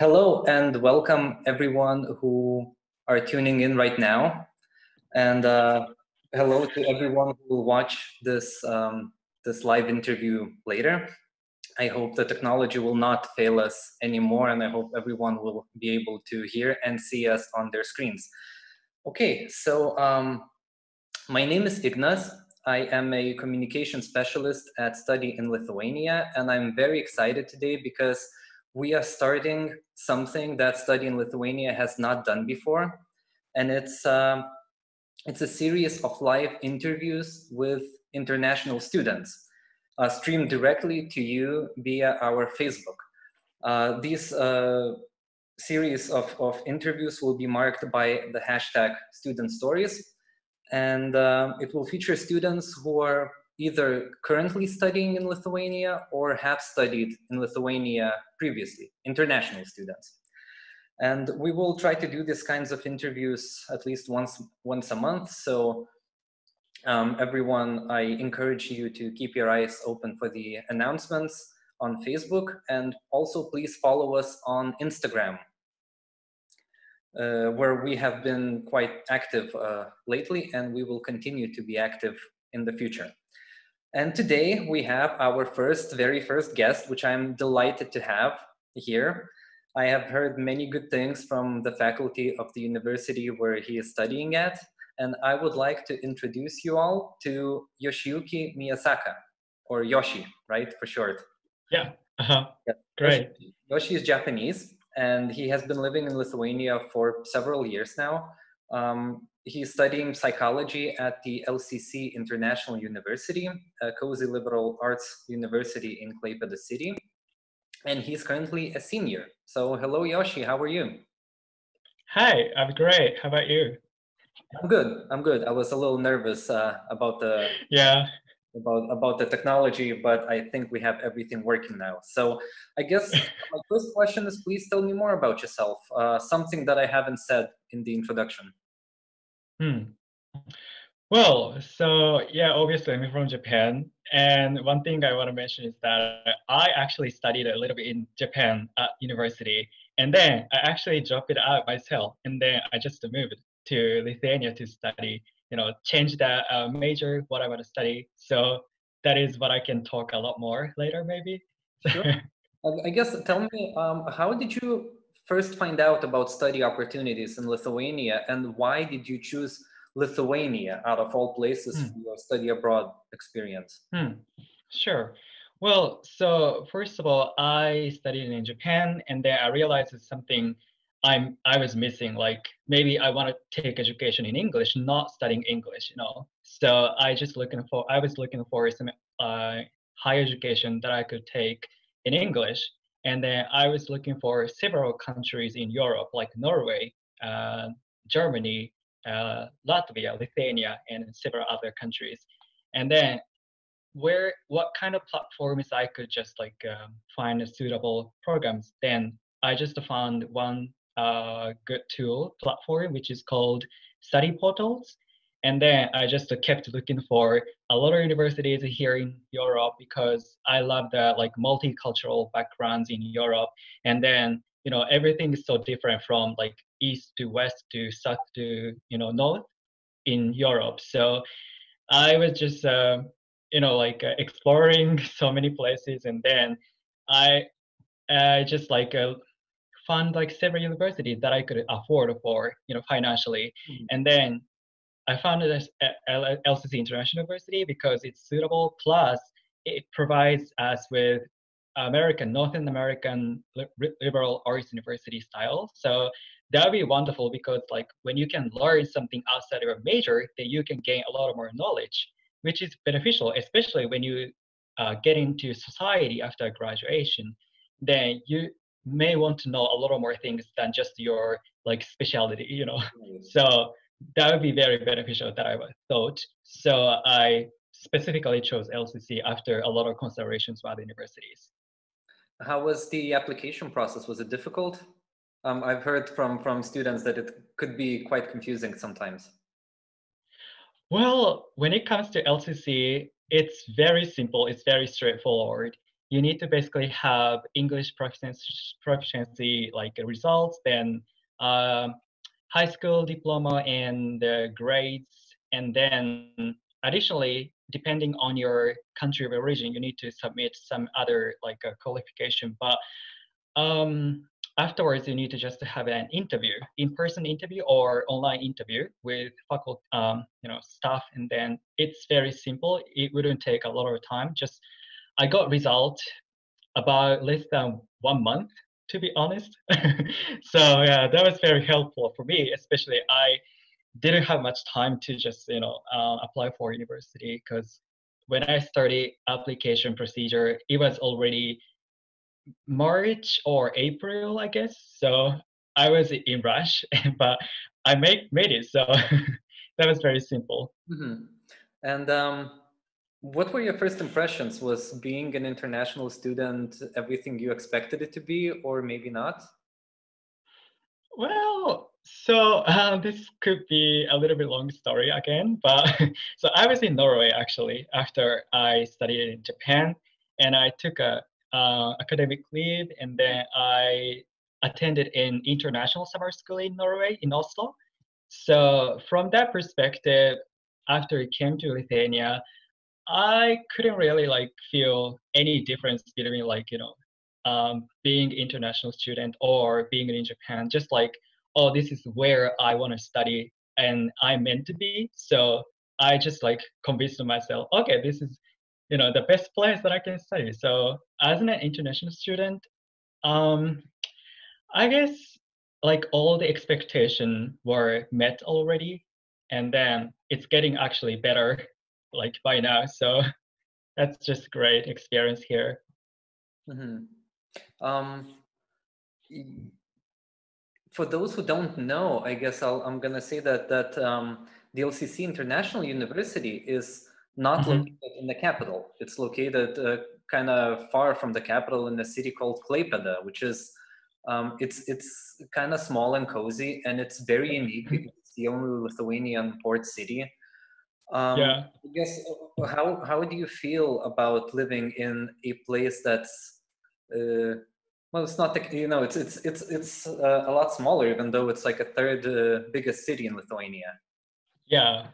Hello and welcome everyone who are tuning in right now. And uh, hello to everyone who will watch this, um, this live interview later. I hope the technology will not fail us anymore and I hope everyone will be able to hear and see us on their screens. Okay, so um, my name is Ignas. I am a communication specialist at Study in Lithuania and I'm very excited today because we are starting something that Study in Lithuania has not done before. And it's, uh, it's a series of live interviews with international students uh, streamed directly to you via our Facebook. Uh, these uh, series of, of interviews will be marked by the hashtag student stories and uh, it will feature students who are either currently studying in Lithuania or have studied in Lithuania previously, international students. And we will try to do these kinds of interviews at least once, once a month. So um, everyone, I encourage you to keep your eyes open for the announcements on Facebook and also please follow us on Instagram, uh, where we have been quite active uh, lately and we will continue to be active in the future. And today we have our first, very first guest, which I'm delighted to have here. I have heard many good things from the faculty of the university where he is studying at and I would like to introduce you all to Yoshiyuki Miyasaka, or Yoshi, right, for short. Yeah, uh-huh. yeah. great. Yoshi, Yoshi is Japanese, and he has been living in Lithuania for several years now. Um, he's studying psychology at the LCC International University, a cozy liberal arts university in Klaipeda City. And he's currently a senior. So hello, Yoshi, how are you? Hi, I'm great. How about you? I'm good. I'm good. I was a little nervous uh, about the yeah about about the technology, but I think we have everything working now. So I guess my first question is, please tell me more about yourself. Uh, something that I haven't said in the introduction. Hmm. Well, so yeah, obviously I'm from Japan, and one thing I want to mention is that I actually studied a little bit in Japan at university, and then I actually dropped it out myself, and then I just moved to Lithuania to study, you know, change that uh, major, what I want to study. So that is what I can talk a lot more later, maybe. Sure. I guess tell me, um, how did you first find out about study opportunities in Lithuania and why did you choose Lithuania out of all places hmm. for your study abroad experience? Hmm. Sure. Well, so first of all, I studied in Japan and then I realized it's something I'm I was missing. Like maybe I want to take education in English, not studying English, you know. So I just looking for I was looking for some uh, higher education that I could take in English, and then I was looking for several countries in Europe, like Norway, uh, Germany, uh, Latvia, Lithuania, and several other countries. And then where what kind of platforms I could just like um, find suitable programs. Then I just found one uh, good tool platform, which is called Study Portals. And then I just kept looking for a lot of universities here in Europe because I love the like multicultural backgrounds in Europe. And then, you know, everything is so different from like east to west to south to, you know, north in Europe. So I was just, uh, you know, like uh, exploring so many places. And then I, I just like uh, fund like several universities that I could afford for, you know, financially. Mm-hmm. And then I founded this LCC International University because it's suitable. Plus, it provides us with American, Northern American liberal arts university style. So that would be wonderful because like when you can learn something outside of your major, then you can gain a lot of more knowledge, which is beneficial, especially when you uh, get into society after graduation. Then you may want to know a lot more things than just your like specialty, you know. Mm. So that would be very beneficial that I thought. So I specifically chose LCC after a lot of considerations with other universities. How was the application process? Was it difficult? Um, I've heard from from students that it could be quite confusing sometimes. Well, when it comes to LCC, it's very simple. It's very straightforward. you need to basically have English proficiency, proficiency like results, then um, high school diploma and the grades, and then additionally, depending on your country of origin, you need to submit some other like a qualification. But um, afterwards, you need to just have an interview, in-person interview or online interview with faculty, um, you know, staff, and then it's very simple. It wouldn't take a lot of time. Just I got result about less than one month, to be honest. so yeah, that was very helpful for me, especially I didn't have much time to just you know uh, apply for university because when I started application procedure, it was already March or April, I guess. So I was in rush, but I made made it. So that was very simple. Mm-hmm. And um, what were your first impressions? Was being an international student everything you expected it to be, or maybe not? Well, so uh, this could be a little bit long story again, but so I was in Norway actually after I studied in Japan, and I took a uh, academic leave, and then I attended an international summer school in Norway in Oslo. So from that perspective, after it came to Lithuania, I couldn't really like feel any difference between like you know um, being international student or being in Japan. Just like oh, this is where I want to study and I'm meant to be. So I just like convinced myself, okay, this is you know the best place that I can study. So as an international student, um, I guess like all the expectation were met already, and then it's getting actually better like by now. So that's just great experience here. Mm-hmm. Um, for those who don't know, I guess i am going to say that that um, the LCC International University is not mm-hmm. located in the capital. It's located uh, kind of far from the capital in a city called Klaipeda, which is um, it's it's kind of small and cozy, and it's very unique because it's the only Lithuanian port city. Um, yeah. I guess uh, how how do you feel about living in a place that's uh, well, it's not the you know it's it's it's it's uh, a lot smaller, even though it's like a third uh, biggest city in Lithuania. Yeah,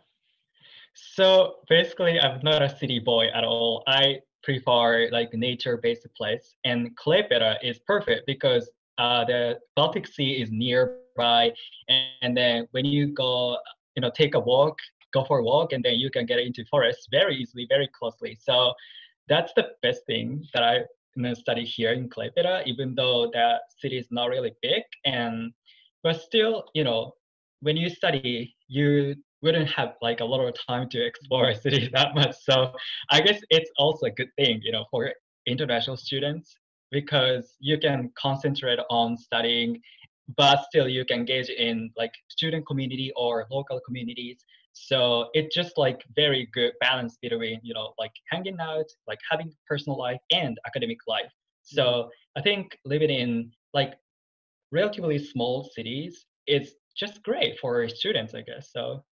so basically, I'm not a city boy at all. I prefer like nature-based place, and Klaipeda is perfect because uh, the Baltic Sea is nearby, and, and then when you go, you know, take a walk, go for a walk, and then you can get into forest very easily, very closely. So that's the best thing that I study here in Klaipeda, even though that city is not really big, and but still, you know, when you study, you wouldn't have like a lot of time to explore a city that much. So I guess it's also a good thing, you know, for international students because you can concentrate on studying, but still you can engage in like student community or local communities. So it's just like very good balance between, you know, like hanging out, like having personal life and academic life. So mm-hmm. I think living in like relatively small cities is just great for students, I guess. So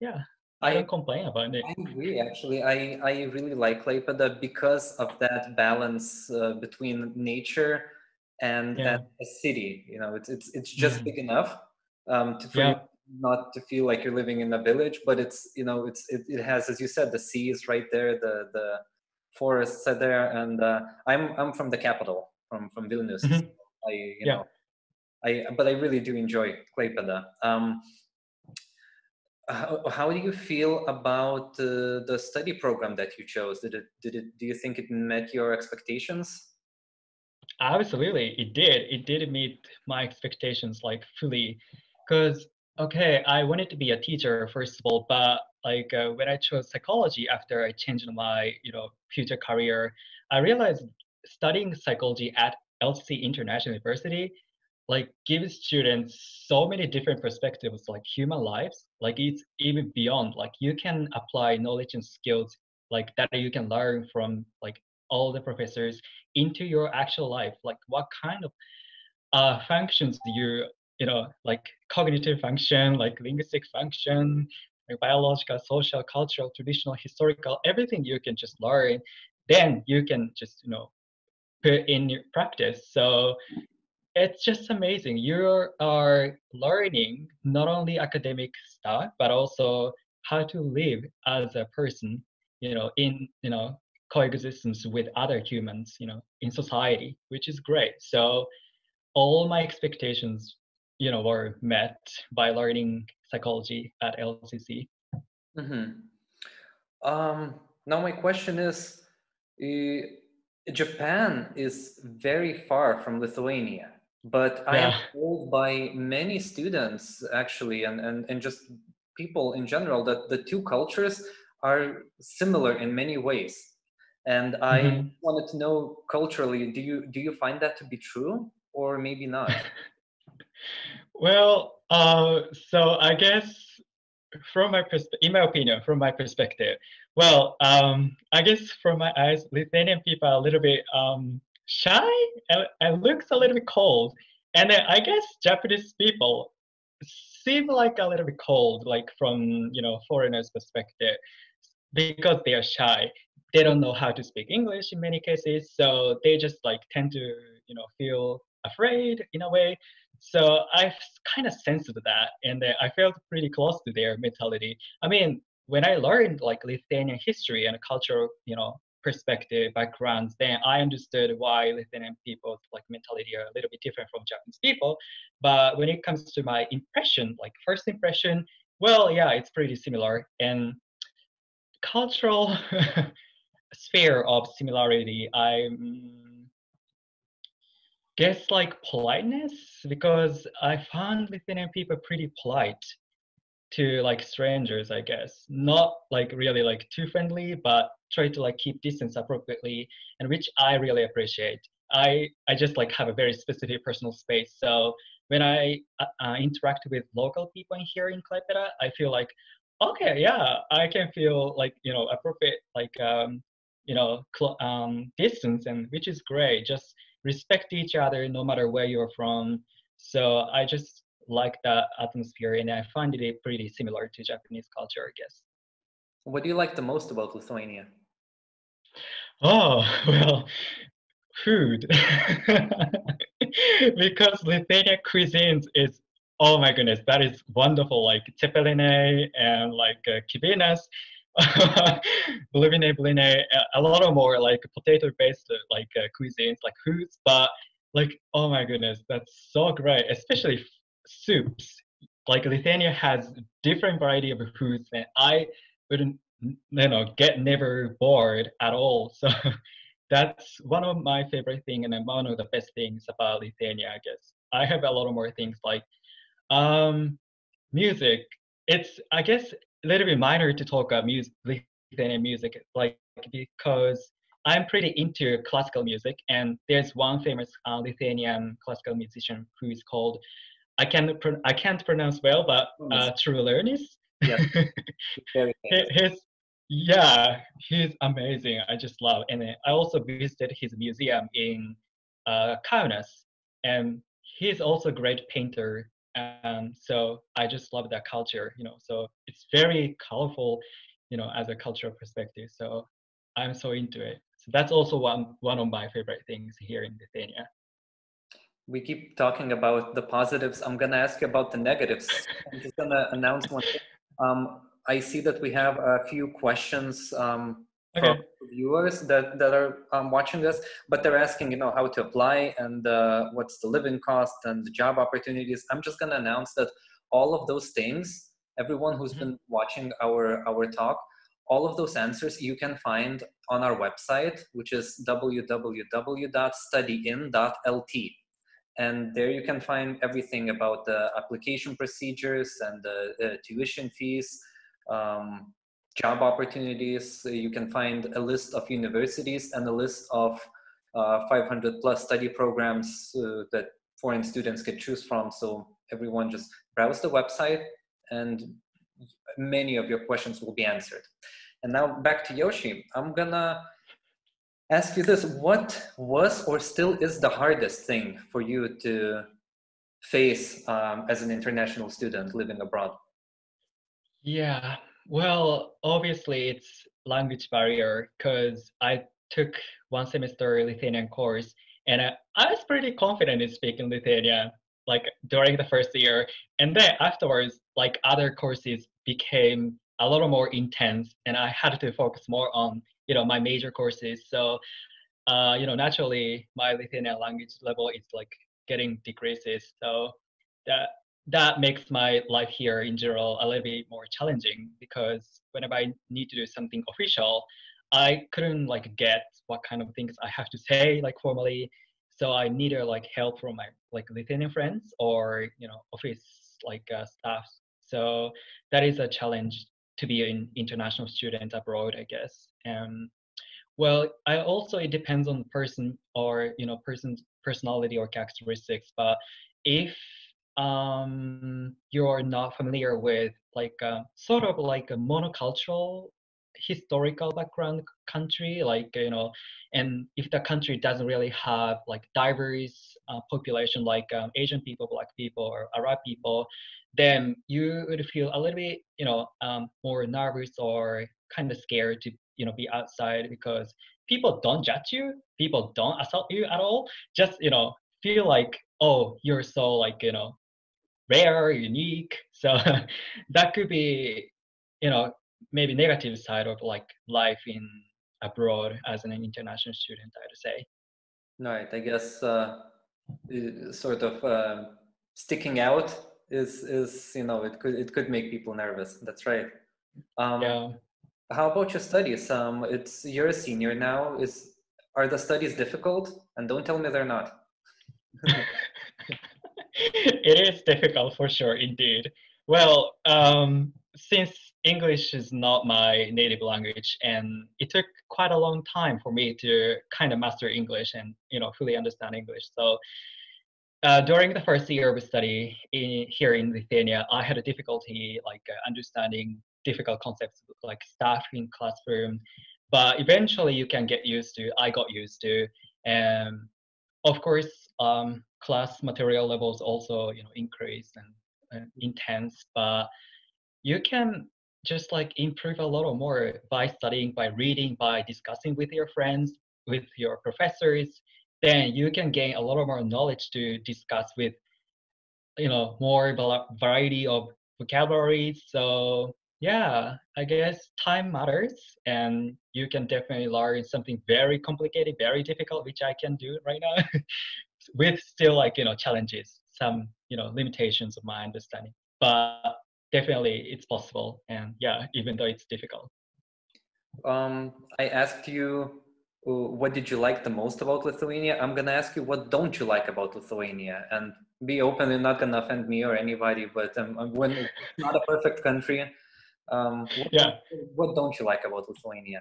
yeah, I, I don't complain about it. I agree. Actually, I I really like Klaipeda because of that balance uh, between nature and, yeah. and a city. You know, it's it's it's just big enough um, to for yeah. Not to feel like you're living in a village, but it's you know it's it, it has as you said the sea is right there, the the forests are there, and uh, I'm I'm from the capital from from Vilnius. Mm-hmm. I you yeah. know I but I really do enjoy Klaipeda. Um, how, how do you feel about uh, the study program that you chose? Did it did it do you think it met your expectations? Absolutely, it did. It did meet my expectations like fully, because okay, I wanted to be a teacher first of all, but like uh, when I chose psychology after I changed my you know future career, I realized studying psychology at LCC International University like gives students so many different perspectives like human lives like it's even beyond like you can apply knowledge and skills like that you can learn from like all the professors into your actual life. Like what kind of uh, functions do you you know like cognitive function like linguistic function like biological social cultural traditional historical everything you can just learn then you can just you know put in your practice. So it's just amazing. You are learning not only academic stuff, but also how to live as a person, you know, in you know coexistence with other humans, you know, in society, which is great. So all my expectations, you know, were met by learning psychology at LCC. Mm-hmm. Um, now my question is, uh, Japan is very far from Lithuania, but yeah. I am told by many students actually, and, and, and just people in general, that the two cultures are similar in many ways. And I mm-hmm. wanted to know culturally, do you do you find that to be true, or maybe not? well, uh, so I guess from my pers- in my opinion, from my perspective, well, um, I guess from my eyes, Lithuanian people are a little bit um, shy and, and looks a little bit cold. And then I guess Japanese people seem like a little bit cold, like from you know foreigners' perspective, because they are shy. They don't know how to speak English in many cases, so they just like tend to you know feel afraid in a way. So I kind of sensed that, and uh, I felt pretty close to their mentality. I mean, when I learned like Lithuanian history and cultural, you know, perspective, backgrounds, then I understood why Lithuanian people's like mentality are a little bit different from Japanese people. But when it comes to my impression, like first impression, well, yeah, it's pretty similar. And cultural sphere of similarity, I guess like politeness, because I found Lithuanian people pretty polite to like strangers i guess. Not like really like too friendly but try to like keep distance appropriately and which i really appreciate. I i just like have a very specific personal space so when i uh, uh interact with local people here in Klaipeda, i feel like okay yeah i can feel like you know appropriate like um you know cl- um distance and which is great. Just respect each other no matter where you're from so i just like that atmosphere and I find it pretty similar to Japanese culture, I guess. What do you like the most about Lithuania? Oh, well, food. because Lithuania cuisine is, oh my goodness, that is wonderful. Like cepelinai and like uh, kibinas, blivine, bline, a lot of more like potato-based like uh, cuisines, like foods. But like, oh my goodness, that's so great, especially soups. Like Lithuania has different variety of foods, and I wouldn't, you know, get never bored at all. So that's one of my favorite thing, and one of the best things about Lithuania, I guess. I have a lot of more things like um, music. It's I guess a little bit minor to talk about music, Lithuanian music, like because I'm pretty into classical music, and there's one famous uh, Lithuanian classical musician who is called I can't I can't pronounce well, but uh, Čiurlionis. Yeah, his yeah, he's amazing. I just love, and I also visited his museum in uh, Kaunas, and he's also a great painter. And so I just love that culture, you know. So it's very colorful, you know, as a cultural perspective. So I'm so into it. So that's also one one of my favorite things here in Lithuania we keep talking about the positives. I'm going to ask you about the negatives. I'm just going to announce one. Um, I see that we have a few questions um, okay. from viewers that, that are um, watching this, but they're asking, you know, how to apply and uh, what's the living cost and the job opportunities. I'm just going to announce that all of those things, everyone who's mm-hmm. been watching our, our talk, all of those answers you can find on our website, which is www.studyin.lt and there you can find everything about the application procedures and the, the tuition fees um, job opportunities you can find a list of universities and a list of uh, 500 plus study programs uh, that foreign students can choose from. So everyone just browse the website and many of your questions will be answered. And now back to yoshi. I'm gonna ask you this. What was or still is the hardest thing for you to face um, as an international student living abroad? Yeah well obviously it's language barrier because i took one semester Lithuanian course, and I, I was pretty confident in speaking Lithuanian like during the first year, and then afterwards, like other courses became a little more intense, and I had to focus more on you know my major courses. So, uh, you know, naturally, my Lithuanian language level is like getting decreases. So that that makes my life here in general a little bit more challenging because whenever I need to do something official, I couldn't like get what kind of things I have to say like formally. So I needed like help from my like Lithuanian friends or you know office like uh, staff. So that is a challenge to be an international student abroad, I guess. Um, well, I also it depends on the person or you know person's personality or characteristics. But if um, you're not familiar with like uh, sort of like a monocultural historical background country like you know and if the country doesn't really have like diverse uh, population like um, asian people black people or arab people then you would feel a little bit you know um, more nervous or kind of scared to you know be outside because people don't judge you people don't assault you at all. Just you know feel like oh you're so like you know rare unique. So that could be you know maybe negative side of like life in abroad as an international student i would say. Right i guess uh, sort of uh, sticking out is is you know it could it could make people nervous that's right. Um, yeah. how about your studies? Um it's you're a senior now is are the studies difficult? And don't tell me they're not it is difficult for sure indeed well um since English is not my native language, and it took quite a long time for me to kind of master English and you know fully understand English. So uh, during the first year of study in, here in Lithuania, I had a difficulty like uh, understanding difficult concepts like staff in classroom, but eventually you can get used to. I got used to, and of course, um, class material levels also you know increase and uh, intense, but you can just like improve a lot more by studying, by reading, by discussing with your friends, with your professors, then you can gain a lot more knowledge to discuss with, you know, more variety of vocabularies. So yeah, I guess time matters and you can definitely learn something very complicated, very difficult, which I can do right now with still like, you know, challenges, some, you know, limitations of my understanding. But definitely it's possible and yeah even though it's difficult. Um, i asked you uh, what did you like the most about lithuania? I'm gonna ask you what don't you like about lithuania? And be open you're not gonna offend me or anybody but um, when it's not a perfect country um, what, yeah. what don't you like about lithuania?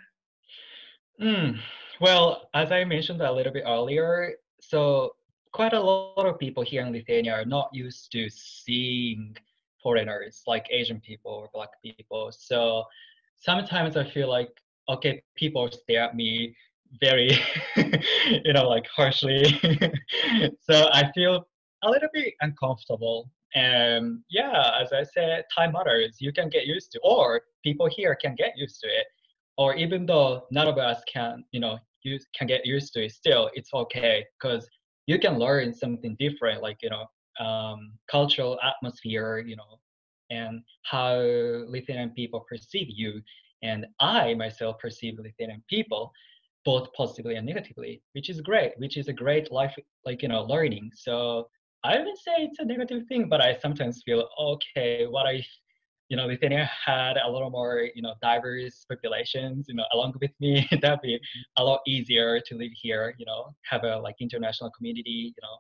Mm, well as i mentioned a little bit earlier so quite a lot of people here in lithuania are not used to seeing foreigners, like Asian people or Black people. So sometimes I feel like, okay, people stare at me very, you know, like harshly. so I feel a little bit uncomfortable. And yeah, as I said, time matters. You can get used to, or people here can get used to it. Or even though none of us can, you know, you can get used to it, still it's okay because you can learn something different, like you know, um, cultural atmosphere, you know, and how Lithuanian people perceive you. And I myself perceive Lithuanian people both positively and negatively, which is great, which is a great life, like, you know, learning. So I would say it's a negative thing, but I sometimes feel, okay, what I, you know, Lithuania had a little more, you know, diverse populations, you know, along with me, that'd be a lot easier to live here, you know, have a like international community, you know,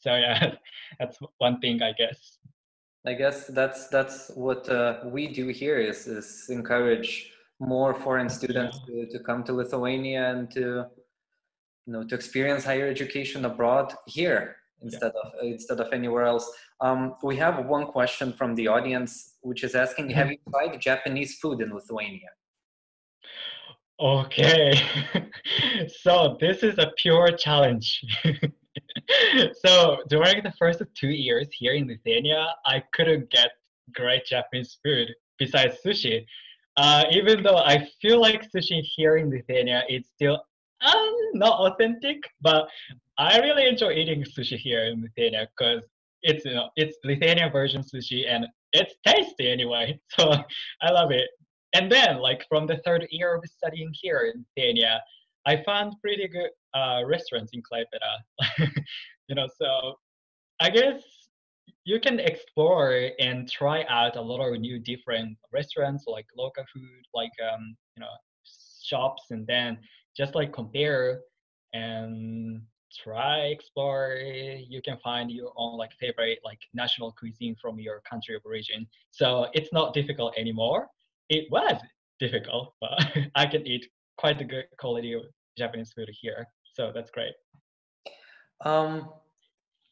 so yeah that's one thing i guess. I guess that's that's what uh, we do here is is encourage more foreign students yeah. to, to come to lithuania and to you know to experience higher education abroad here instead yeah. of instead of anywhere else um, we have one question from the audience which is asking mm-hmm. have you tried japanese food in lithuania okay so this is a pure challenge so during the first two years here in Lithuania, I couldn't get great Japanese food besides sushi. Uh, even though I feel like sushi here in Lithuania is still um, not authentic, but I really enjoy eating sushi here in Lithuania because it's you know it's Lithuania version sushi and it's tasty anyway. So I love it. And then like from the third year of studying here in Lithuania, I found pretty good uh, restaurants in Klaipeda. you know, so I guess you can explore and try out a lot of new different restaurants like local food, like um, you know shops, and then just like compare and try explore you can find your own like favorite like national cuisine from your country of origin so it's not difficult anymore it was difficult but i can eat quite a good quality of japanese food here so that's great um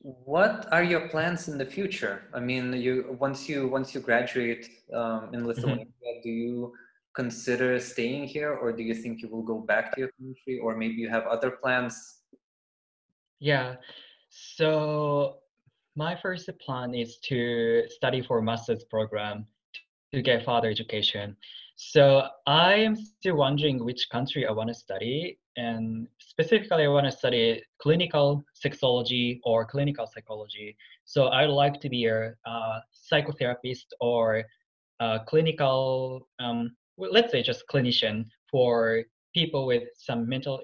what are your plans in the future i mean you once you once you graduate um, in mm-hmm. lithuania mm-hmm. do you consider staying here or do you think you will go back to your country or maybe you have other plans yeah. So my first plan is to study for master's program to get further education. So I am still wondering which country I want to study, and specifically I want to study clinical sexology or clinical psychology. So I'd like to be a, psychotherapist or a clinical, um, let's say just clinician for people with some mental,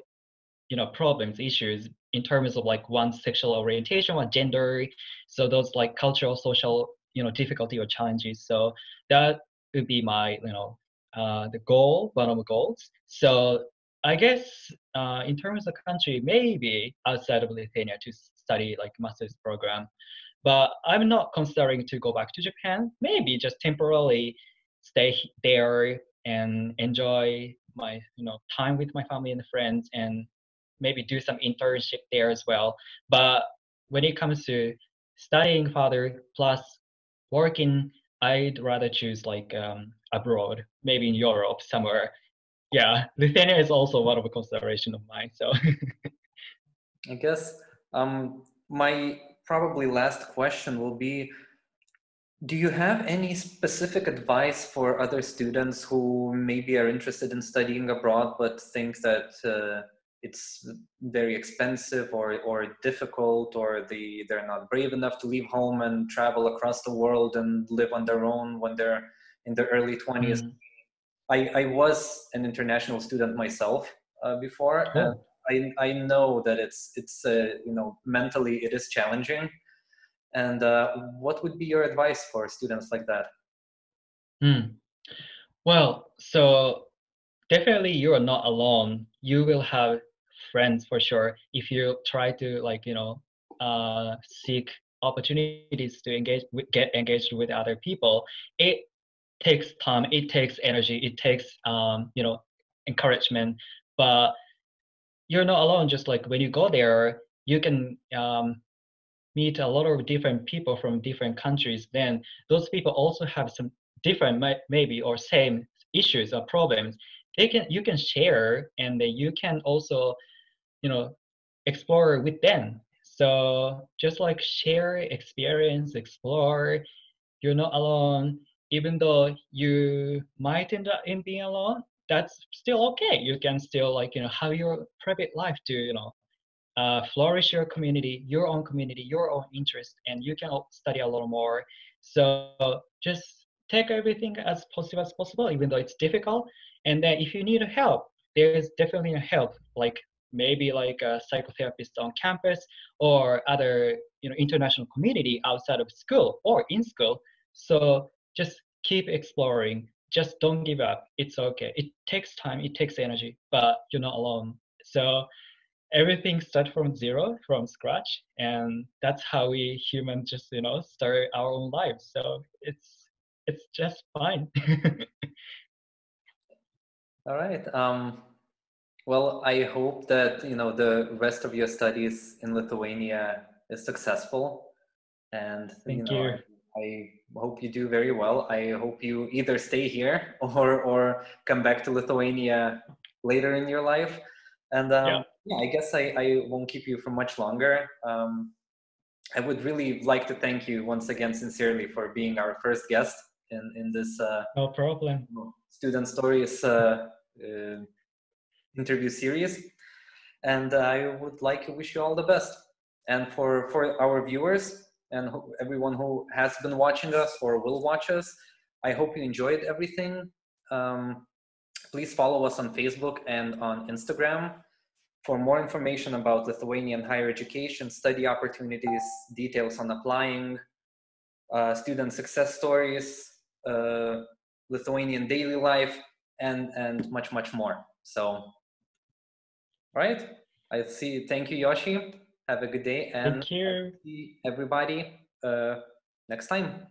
you know, problems, issues in terms of like one's sexual orientation or gender so those like cultural social you know difficulty or challenges. So that would be my you know uh, the goal one of the goals. So i guess uh, in terms of country maybe outside of lithuania to study like master's program. But i'm not considering to go back to japan. Maybe just temporarily stay there and enjoy my you know time with my family and friends and maybe do some internship there as well. But when it comes to studying further plus working, I'd rather choose like um, abroad, maybe in Europe somewhere. Yeah, Lithuania is also one of a consideration of mine. So I guess um, my probably last question will be do you have any specific advice for other students who maybe are interested in studying abroad but think that uh, it's very expensive or, or difficult or the, they're not brave enough to leave home and travel across the world and live on their own when they're in their early 20s mm. I, I was an international student myself uh, before and I, I know that it's it's uh, you know mentally it is challenging. And uh, what would be your advice for students like that? Mm. well so definitely you are not alone. You will have friends for sure. If you try to like you know uh, seek opportunities to engage get engaged with other people it takes time it takes energy it takes um, you know encouragement. But you're not alone just like when you go there you can um, meet a lot of different people from different countries then those people also have some different maybe or same issues or problems. They can you can share and then you can also you know explore with them. So just like share experience explore you're not alone. Even though you might end up in being alone that's still okay. You can still like you know have your private life to you know uh, flourish your community your own community your own interest and you can study a little more. So just take everything as positive as possible even though it's difficult. And then if you need help there is definitely a help like maybe like a psychotherapist on campus or other you know international community outside of school or in school. So just keep exploring. Just don't give up. It's okay. It takes time. It takes energy but you're not alone. So everything starts from zero from scratch and that's how we humans just you know start our own lives. So it's it's just fine. All right. Um well, I hope that you know the rest of your studies in Lithuania is successful, and Thank you know, you. I, hope you do very well. I hope you either stay here or or come back to Lithuania later in your life. And um, yeah. yeah. I guess I, I won't keep you for much longer. Um, I would really like to thank you once again sincerely for being our first guest in in this. Uh, no problem. Student stories. Uh, uh, interview series. And I would like to wish you all the best. And for, for our viewers and everyone who has been watching us or will watch us, I hope you enjoyed everything. Um, please follow us on Facebook and on Instagram. For more information about Lithuanian higher education, study opportunities, details on applying, uh, student success stories, uh, Lithuanian daily life, and, and much, much more. So, right. I see. Thank you, Yoshi. Have a good day. And Thank you. see everybody uh, next time.